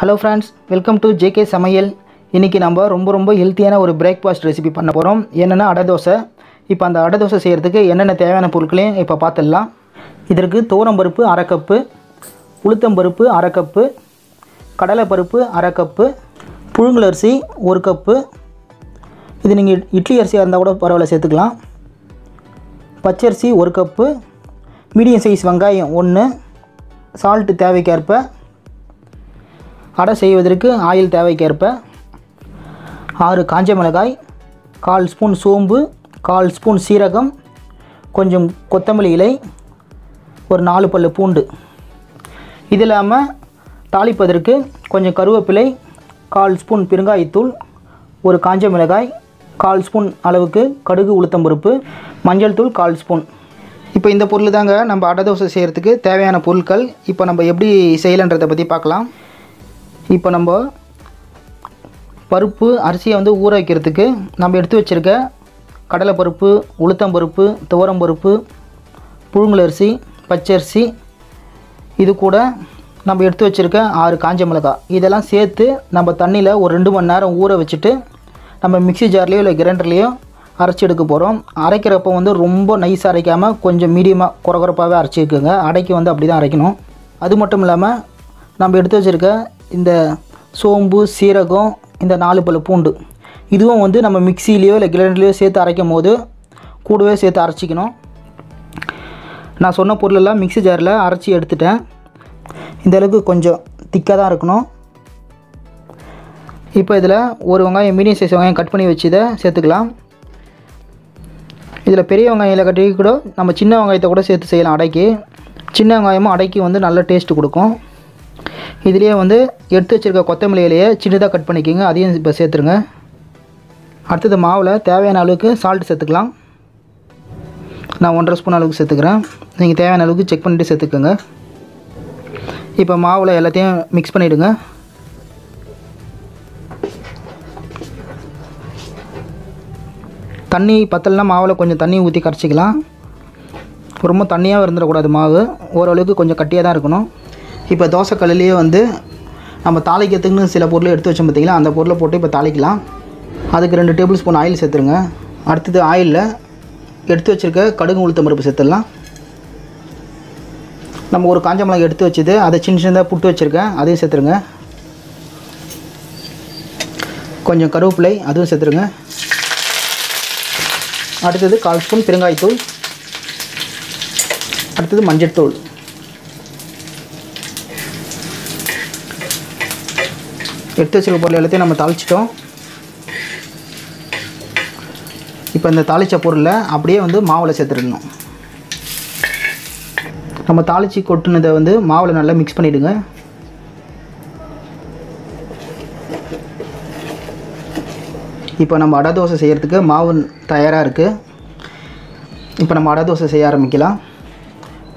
Hello friends welcome to JK சமையல் இன்றைக்கி நம்ம ரொம்ப ரொம்ப ஹெல்த்தியான ஒரு பிரேக்ஃபாஸ்ட் ரெசிபி பண்ண போகிறோம் என்னென்னா அடை தோசை. இப்போ அந்த அடை தோசை செய்கிறதுக்கு என்னென்ன தேவையான பொருட்களையும் இப்போ பார்த்துடலாம் இதற்கு துவரம்பருப்பு அரை கப்பு உளுத்தம்பருப்பு அரை கப்பு கடலைப்பருப்பு அரை கப்பு புழுங்கலரிசி ஒரு கப்பு. இது நீங்கள் இட்லி அரிசியாக இருந்தால் கூட பரவாயில்ல சேர்த்துக்கலாம். பச்சரிசி ஒரு கப்பு. மீடியம் சைஸ் வெங்காயம் ஒன்று சால்ட்டு தேவைக்கேற்ப அடை செய்வதற்கு ஆயில் தேவைக்கேற்ப ஆறு காஞ்ச மிளகாய் கால் ஸ்பூன் சோம்பு கால் ஸ்பூன் சீரகம் கொஞ்சம் கொத்தமல்லி இலை ஒரு நாலு பல்லு பூண்டு. இது இல்லாமல் தாளிப்பதற்கு கொஞ்சம் கருவேப்பிலை கால் ஸ்பூன் பெருங்காயத்தூள் ஒரு காஞ்ச மிளகாய் கால் ஸ்பூன் அளவுக்கு கடுகு உளுத்தம்பருப்பு மஞ்சள் தூள் கால் ஸ்பூன். இப்போ இந்த பொருள் தாங்க நம்ம அடை தோசை செய்கிறதுக்கு தேவையான பொருட்கள். இப்போ நம்ம எப்படி செய்யலைன்றதை பற்றி பார்க்கலாம். இப்போ நம்ம பருப்பு அரிசியை வந்து ஊற வைக்கிறதுக்கு நம்ம எடுத்து வச்சுருக்க கடலைப்பருப்பு உளுத்தம்பருப்பு துவரம்பருப்பு புழுங்கலரிசி பச்சரிசி இது கூட நம்ம எடுத்து வச்சுருக்க ஆறு காஞ்ச மிளகாய். இதெல்லாம் சேர்த்து நம்ம தண்ணியில் ஒரு ரெண்டு மணி நேரம் ஊற வச்சுட்டு நம்ம மிக்ஸி ஜார்லேயோ இல்லை கிரைண்டர்லேயோ அரைச்சி எடுக்க போகிறோம் அரைக்கிறப்ப வந்து ரொம்ப நைஸ் அரைக்காமல் கொஞ்சம் மீடியமாக குறகுறப்பாகவே அரைச்சிக்குங்க அடைக்கி வந்து அப்படி தான் அரைக்கணும். அது மட்டும் இல்லாமல் நம்ம எடுத்து வச்சுருக்க இந்த சோம்பு சீரகம் இந்த நாலு பல்லு பூண்டு. இதுவும் வந்து நம்ம மிக்சிலேயோ இல்லை கிரைண்டர்லேயோ சேர்த்து அரைக்கும் போது கூடவே சேர்த்து அரைச்சிக்கணும். நான் சொன்ன பொருளெல்லாம் மிக்ஸி ஜாரில் அரைச்சி எடுத்துட்டேன். இந்த அளவுக்கு கொஞ்சம் திக்காக தான் இருக்கணும். இப்போ இதில் ஒரு வெங்காயம் மீடியம் சைஸ் வெங்காயம் கட் பண்ணி வச்சு இதை சேர்த்துக்கலாம். இதில் பெரிய வெங்காயம் கட்டி கூட நம்ம சின்ன வெங்காயத்தை கூட சேர்த்து செய்யலாம் அடைக்கி. சின்ன வெங்காயமும் அடைக்கி வந்து நல்ல டேஸ்ட் கொடுக்கும். இதுலேயே வந்து எடுத்து வச்சுருக்க கொத்தமல்லியிலேயே சின்னதாக கட் பண்ணிக்கோங்க. அதையும் இப்போ சேர்த்துருங்க. அடுத்தது மாவில் தேவையான அளவுக்கு சால்ட் சேர்த்துக்கலாம். நான் ஒன்றரை ஸ்பூன் அளவுக்கு சேர்த்துக்கிறேன். நீங்கள் தேவையான அளவுக்கு செக் பண்ணிவிட்டு சேர்த்துக்கோங்க. இப்போ மாவில் எல்லாத்தையும் மிக்ஸ் பண்ணிவிடுங்க தண்ணி பத்தலைனா மாவில் கொஞ்சம் தண்ணி ஊற்றி கரைச்சிக்கலாம். ரொம்ப தண்ணியாக இருந்துடக்கூடாது மாவு. ஓரளவுக்கு கொஞ்சம் கட்டியாக தான் இருக்கணும். இப்போ தோசைக்கல்லையே வந்து நம்ம தாளிக்கிறதுக்குன்னு சில பொருளை எடுத்து வச்சோம் பார்த்திங்களா? அந்த பொருளை போட்டு இப்போ தாளிக்கலாம். அதுக்கு ரெண்டு டேபிள் ஸ்பூன் ஆயில் சேர்த்துருங்க. அடுத்தது ஆயிலில் எடுத்து வச்சுருக்க கடுகு உளுத்தம் மருப்பு சேர்த்துடலாம். நம்ம ஒரு காஞ்ச மிளகாய் எடுத்து வச்சது அதை சின்ன சின்னதாக புட்டு வச்சுருக்கேன் அதையும் சேர்த்துருங்க. கொஞ்சம் கருவேப்பிலை அதுவும் சேர்த்துருங்க. அடுத்தது கால் ஸ்பூன் பெருங்காயத்தூள். அடுத்தது மஞ்சள் தூள். எடுத்து வச்சிருக்க பொருள் எல்லாத்தையும் நம்ம தாளிச்சிட்டோம். இப்போ இந்த தாளித்த பொருளை அப்படியே வந்து மாவில் சேர்த்துடணும். நம்ம தாளித்து கொட்டுனதை வந்து மாவில் நல்லா மிக்ஸ் பண்ணிவிடுங்க இப்போ நம்ம அடை தோசை செய்கிறதுக்கு மாவு தயாராக இருக்குது இப்போ நம்ம அடை தோசை செய்ய ஆரம்பிக்கலாம்.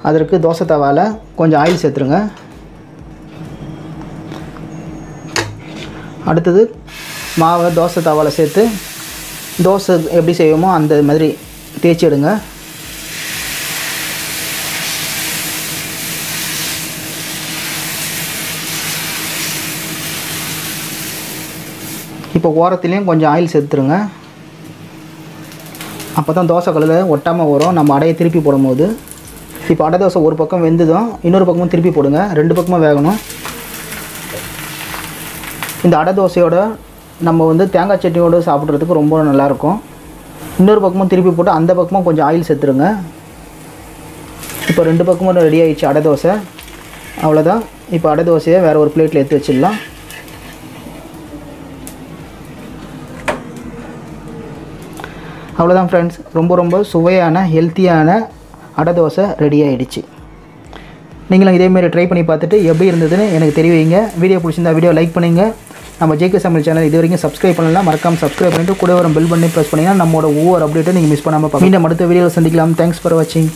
அதற்கு தோசை தவாவில் கொஞ்சம் ஆயில் சேர்த்துருங்க. அடுத்தது மாவை தோசை தவாவில் சேர்த்து தோசை எப்படி செய்வோமோ அந்த மாதிரி தேய்ச்சி எடுங்க. இப்போ ஓரத்துலேயும் கொஞ்சம் ஆயில் சேர்த்துருங்க. அப்போ தான் தோசை கல்லில் ஒட்டாமல் வரும். நம்ம அடையை திருப்பி போடும்போது. இப்போ அடை தோசை ஒரு பக்கம் வெந்ததும் இன்னொரு பக்கமும் திருப்பி போடுங்க. ரெண்டு பக்கமும் வேகணும். இந்த அடை தோசையோட நம்ம வந்து தேங்காய் சட்னியோடு சாப்பிட்றதுக்கு ரொம்ப நல்லாயிருக்கும். இன்னொரு பக்கமும் திருப்பி போட்டு அந்த பக்கமும் கொஞ்சம் ஆயில் சேர்த்துருங்க. இப்போ ரெண்டு பக்கமும் ரெடி ஆகிடுச்சு அடை தோசை. அவ்வளோதான் இப்போ அடை தோசையை வேறு ஒரு பிளேட்டில் எடுத்து வச்சிடலாம். அவ்வளோதான் ஃப்ரெண்ட்ஸ் ரொம்ப ரொம்ப சுவையான ஹெல்த்தியான அடை தோசை ரெடி ஆகிடுச்சு நீங்களும் இதேமாரி ட்ரை பண்ணி பார்த்துட்டு எப்படி இருந்ததுன்னு எனக்கு தெரிவிங்க வீடியோ பிடிச்சிருந்தா வீடியோ லைக் பண்ணுங்கள் நம்ம ஜேகே சமையல் சேனல் இது வரைக்கும் சப்ஸ்கிரைப் பண்ணலாம் மறக்காம சப்ஸ்கிரைப் பண்ணிட்டு கூட வரும் பில் பண்ணி ப்ரெஸ் பண்ணிங்கன்னா நம்மளோட ஒவ்வொரு அப்டேட்டும் நீங்கள் மிஸ் பண்ணாமல் பார்க்கலாம். மீண்டும் அடுத்த வீடியோவில் சந்திக்கலாம். தேங்க்ஸ் ஃபார் வாட்சிங்